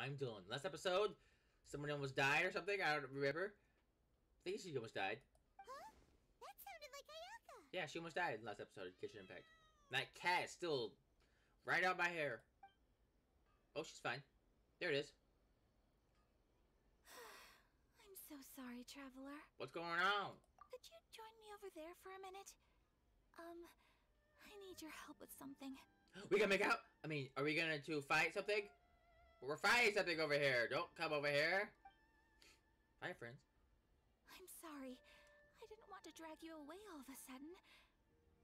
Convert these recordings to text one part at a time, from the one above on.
I'm Dylan. Last episode, someone almost died or something. I don't remember. I think she almost died. Huh? That sounded like Ayaka. Yeah, she almost died in last episode of Kitchen Impact. That cat is still right out my hair. Oh, she's fine. There it is. I'm so sorry, Traveler. What's going on? Could you join me over there for a minute? Um, I need your help with something. We gonna make out? I mean, are we gonna to fight something? We're fighting something over here. Don't come over here. Hi, friends. I'm sorry. I didn't want to drag you away all of a sudden.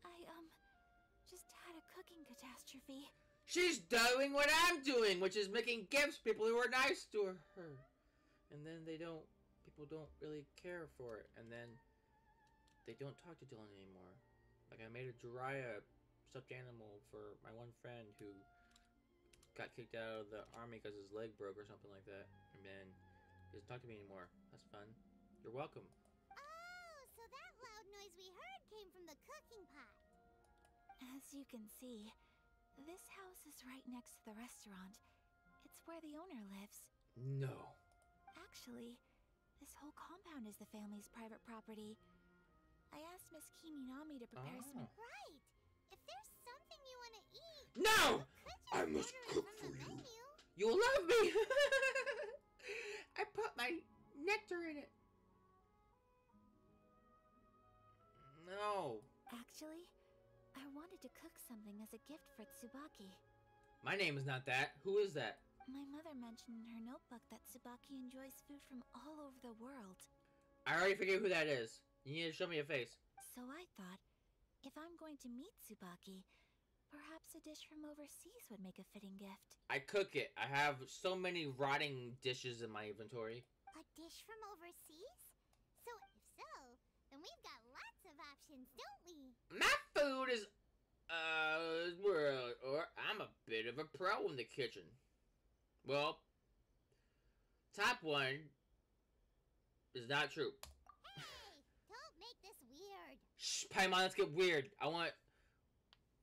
I, um, just had a cooking catastrophe. She's doing what I'm doing, which is making gifts people who are nice to her. And then they don't, people don't really care for it. And then they don't talk to Dylan anymore. Like I made a Jiraiya stuffed animal for my one friend who got kicked out of the army because his leg broke or something like that. And then he doesn't talk to me anymore. That's fun. You're welcome. Oh, so that loud noise we heard came from the cooking pot. As you can see, this house is right next to the restaurant. It's where the owner lives. No. Actually, this whole compound is the family's private property. I asked Miss Kiminami to prepare some. Oh. Right. If there's something you want to eat, No! Could just I must order cook for you. You'll love me! I put my nectar in it. No. Actually, I wanted to cook something as a gift for Tsubaki. My name is not that. Who is that? My mother mentioned in her notebook that Tsubaki enjoys food from all over the world. I already forget who that is. You need to show me a face. So I thought, if I'm going to meet Tsubaki, perhaps a dish from overseas would make a fitting gift. I cook it. I have so many rotting dishes in my inventory. A dish from overseas? So if so, then we've got lots of options, don't we? My food is, uh, well, or I'm a bit of a pro in the kitchen. Well, top one is not true. Hey, don't make this weird. Shh, Paimon, let's get weird. I want,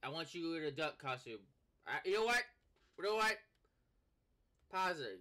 I want you in a duck costume. Uh, you know what? You know what? Pause it.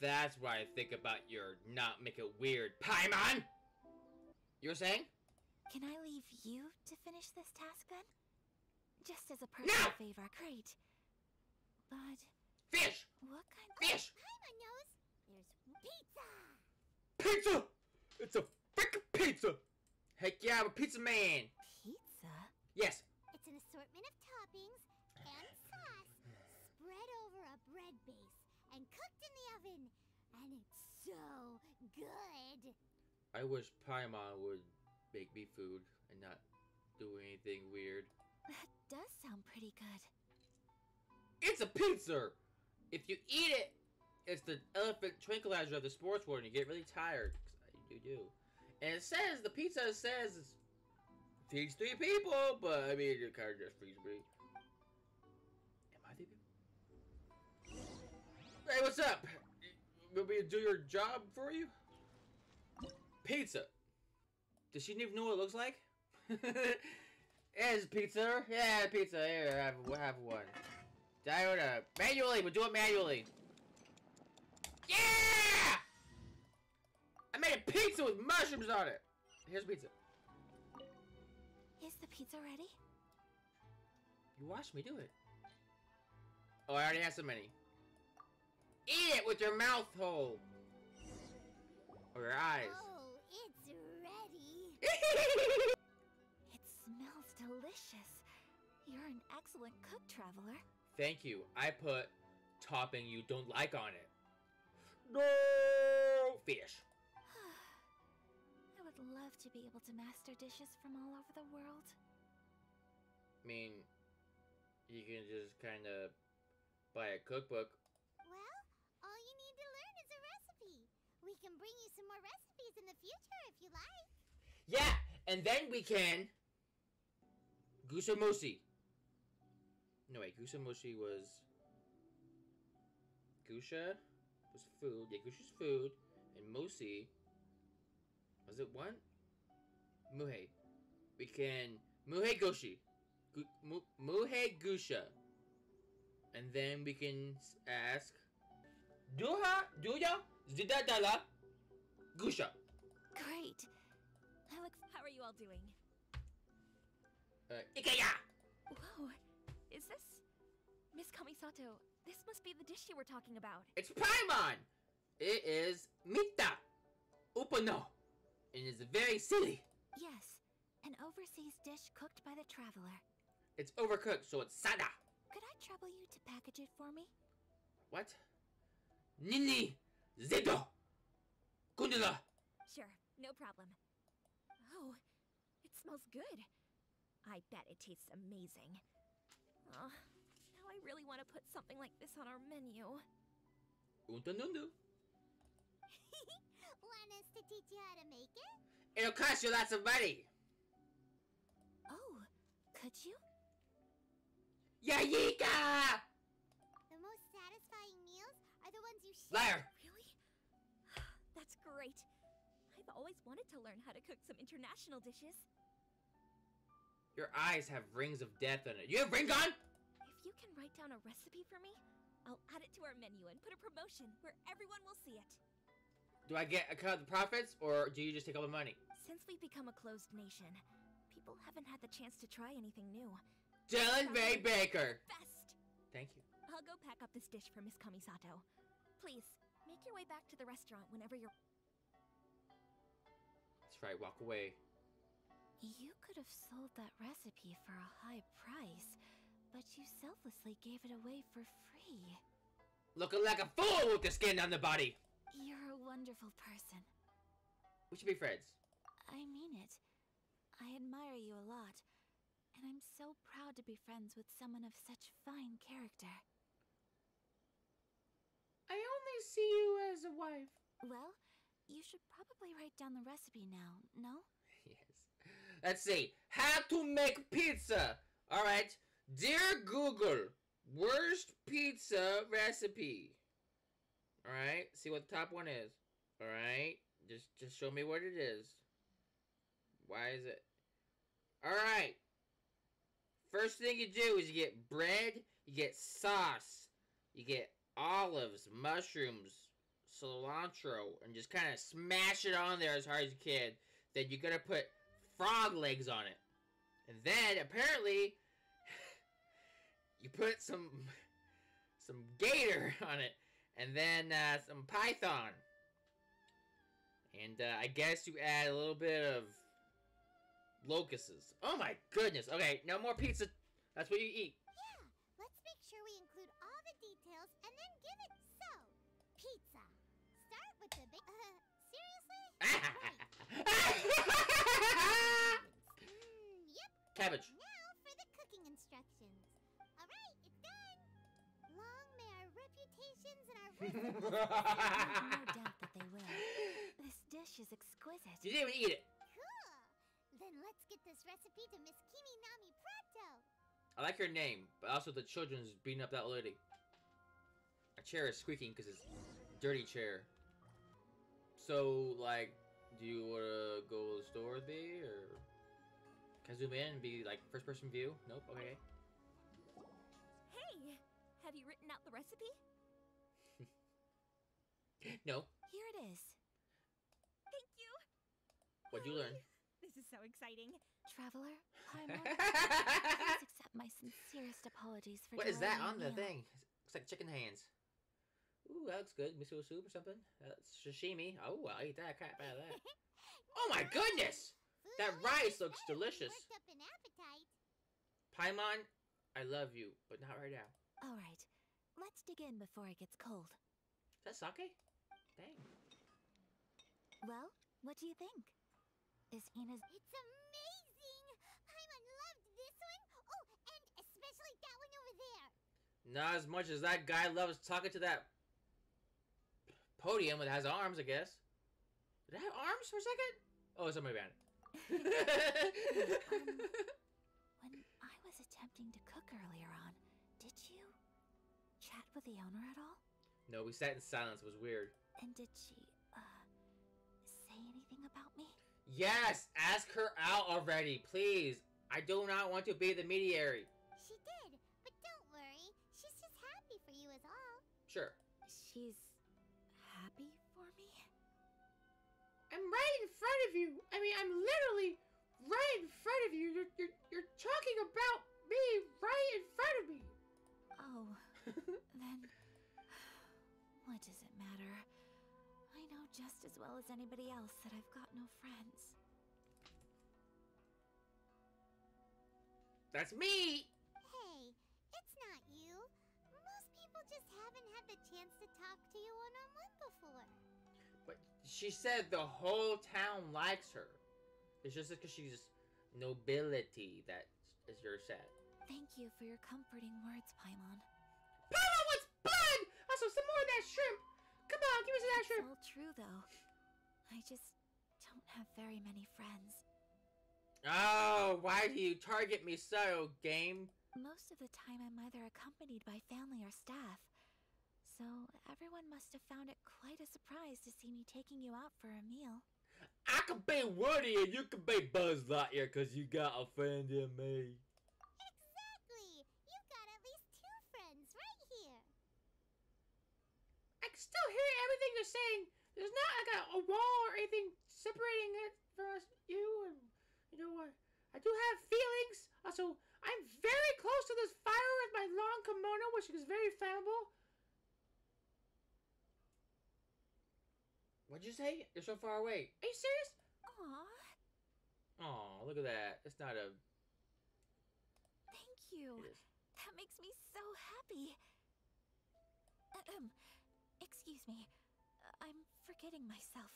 That's what I think about your not make it weird, Paimon! You were saying? Can I leave you to finish this task then? Just as a personal No! favor, great. But Fish! what kind of... Fish! Paimon knows. There's pizza. Pizza! It's a freaking pizza! Heck yeah, I'm a pizza man! pizza? Yes, so good. I wish Paimon would make me food and not do anything weird. That does sound pretty good. It's a pizza! If you eat it, it's the elephant tranquilizer of the sports world and you get really tired. You do. And it says, the pizza says it feeds three people, but I mean, it kind of just feeds me. Am I people? Hey, what's up? Want me to do your job for you? Pizza. Does she even know what it looks like? Here's pizza. Yeah, pizza. Here, have, have one. Diode uh, manually. We'll do it manually. Yeah! I made a pizza with mushrooms on it. Here's pizza. Is the pizza ready? You watched me do it. Oh, I already have so many. Eat it with your mouth hole. Or your eyes. Oh, it's ready. It smells delicious. You're an excellent cook, Traveler. Thank you. I put topping you don't like on it. No fish. I would love to be able to master dishes from all over the world. I mean, you can just kind of buy a cookbook. We can bring you some more recipes in the future if you like. Yeah, and then we can. Gusamoshi. No wait, Gusamoshi was. Gusha was food. Yeah, Gusha's food, and Moshi. Was it one? Muhe. We can Muhe Goshi. Gu, mu, Muhe Gusha. And then we can ask. Duha, Duya, Zidadala, Gusha. Great. Look. How are you all doing? Uh, Ikaya! Whoa. Is this Miss Kamisato? This must be the dish you were talking about. It's Paimon! It is Mita! Upano! And it's very silly. Yes, an overseas dish cooked by the traveler. It's overcooked, so it's sada. Could I trouble you to package it for me? What? Nini! Zedo! Kundula! Sure, no problem. Oh, it smells good. I bet it tastes amazing. Oh, now I really want to put something like this on our menu. Untanundu. Want us to teach you how to make it? It'll cost you lots of money. Oh, could you? Yayika! The most satisfying meals are the ones you share. Liar! Great. I've always wanted to learn how to cook some international dishes. Your eyes have rings of death on it. You have ring on? If you can write down a recipe for me, I'll add it to our menu and put a promotion where everyone will see it. Do I get a cut of the profits, or do you just take all the money? Since we've become a closed nation, people haven't had the chance to try anything new. Dylan Ray Baker! Best! Thank you. I'll go pack up this dish for Miss Kamisato. Please, make your way back to the restaurant whenever you're. That's right, walk away. You could have sold that recipe for a high price, but you selflessly gave it away for free. Looking like a fool with the skin on the body! You're a wonderful person. We should be friends. I mean it. I admire you a lot, and I'm so proud to be friends with someone of such fine character. I only see you as a wife. Well, you should probably write down the recipe now, no? Yes. Let's see. How to make pizza. All right. Dear Google, worst pizza recipe. All right. See what the top one is. All right. Just just show me what it is. Why is it? All right. First thing you do is you get bread, you get sauce, you get olives, mushrooms, cilantro, and just kind of smash it on there as hard as you can. Then you're gonna put frog legs on it. And then apparently you put some some gator on it and then uh, some python. And uh, I guess you add a little bit of locusts. Oh my goodness. Okay, no more pizza. That's what you eat. The big. Uh, seriously? Mm, yep. Cabbage. Now for the cooking instructions. All right, it's done. Long may our reputations and our recipes. no doubt that they will. This dish is exquisite. You didn't even eat it. cool. Then let's get this recipe to Miss Kimi Nami Prato. I like her name, but also the children's beating up that lady. A chair is squeaking because it's dirty chair. So, like, do you want to go to the store there, or can I zoom in and be like first person view? Nope. Okay. Hey! Have you written out the recipe? No. Here it is. Thank you! What'd you learn? This is so exciting. Traveler, Paimon, please accept my sincerest apologies for what is that on the thing? Looks like chicken hands. Ooh, that looks good. Miso soup or something. That's sashimi. Oh, I'll eat that crap out of that. Oh my goodness! That rice looks delicious. Worked up. Paimon, I love you, but not right now. All right, let's dig in before it gets cold. Is that sake? Dang. Well, what do you think? Is Ina's... It's amazing! Paimon loved this one. Oh, and especially that one over there. Not as much as that guy loves talking to that podium that has arms, I guess. Did it have arms for a second? Oh, somebody behind it. When I was attempting to cook earlier on, did you chat with the owner at all? no, we sat in silence. It was weird. And did she, uh, say anything about me? Yes, ask her out already, please. I do not want to be the mediary. She did, but don't worry. She's just happy for you is all. Sure. She's I'm right in front of you. I mean, I'm literally right in front of you. You're you're, you're talking about me right in front of me. Oh, then what does it matter? I know just as well as anybody else that I've got no friends. That's me. Hey, it's not you. Most people just haven't had the chance to talk to you one on one before. She said the whole town likes her. It's just because she's nobility that is your sad. Thank you for your comforting words, Paimon. Paimon wants blood! Also, some more of that shrimp. Come on, give me some of that shrimp! It's all true, though. I just don't have very many friends. Oh, why do you target me so, game? Most of the time, I'm either accompanied by family or staff. So, everyone must have found it quite a surprise to see me taking you out for a meal. I could be Woody and you could be Buzz Lightyear because you got a friend in me. Exactly! You got at least two friends right here. I can still hear everything you're saying. There's not like a, a wall or anything separating it from us, you and you know what? I do have feelings. Also, I'm very close to this fire with my long kimono, which is very flammable. What'd you say? You're so far away. Are you serious? Aww, Oh, look at that. It's not a. thank you. That makes me so happy. Ahem. Excuse me. I'm forgetting myself.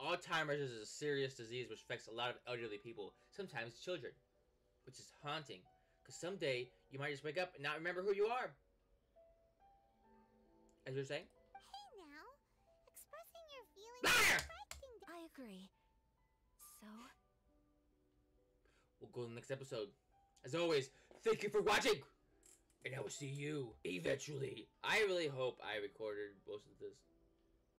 Alzheimer's is a serious disease which affects a lot of elderly people, sometimes children, which is haunting. Because someday you might just wake up and not remember who you are. As you're saying? I agree. So, We'll go to the next episode. As always, thank you for watching! And I will see you eventually. I really hope I recorded most of this